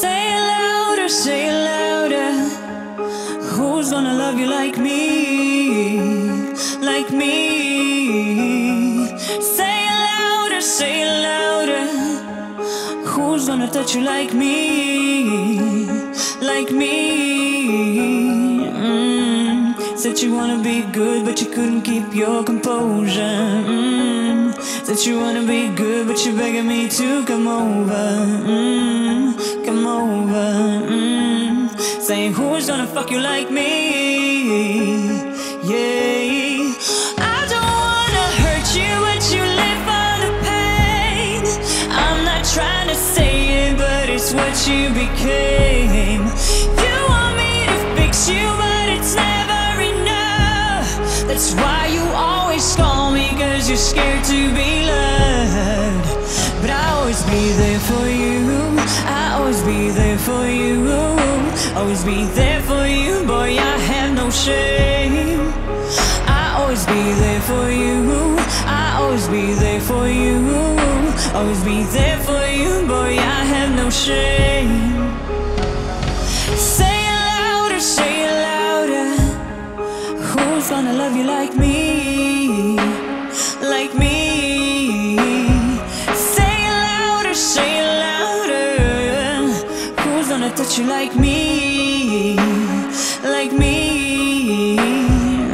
Say it louder, say it louder. Who's gonna love you like me? Like me. Say it louder, say it louder. Who's gonna touch you like me? Like me. Mm. Said you wanna be good, but you couldn't keep your composure. Mm. Said you wanna be good, but you're begging me to come over, mm. come over. Mm. Saying who's gonna fuck you like me? Yeah. I don't wanna hurt you, but you live for the pain. I'm not trying to say it, but it's what you became. You're scared to be loved. But I'll always be there for you. I'll always be there for you. Always be there for you, boy. I have no shame. I'll always be there for you. I'll always be there for you. Always be there for you, boy. I have no shame. Say it louder, say it louder. Who's gonna love you like me? Gonna you like me? Like me?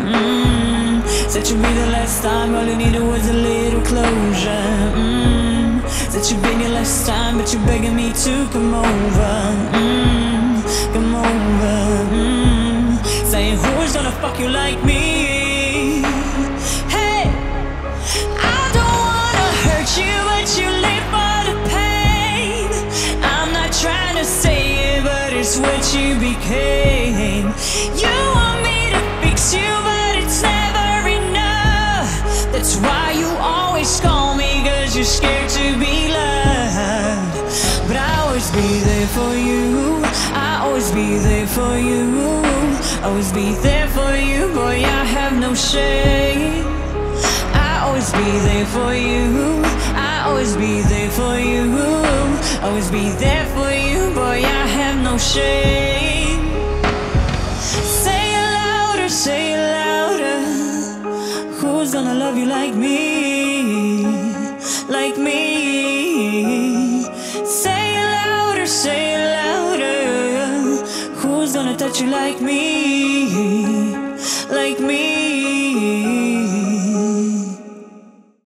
Mm. Said you'd be the last time, all you needed was a little closure. Mm. Said you'd been your last time, but you're begging me to come over. Mm. Come over. Mm. Saying who's gonna fuck you like me? Became. You want me to fix you, but it's never enough. That's why you always call me, cause you're scared to be loved. But I always be there for you. I always be there for you. Always be there for you, boy. I have no shame. I always be there for you. I always be there for you. Always be there for you, boy. I have no shame. Who's gonna love you like me? Like me? Say it louder, say it louder. Who's gonna touch you like me?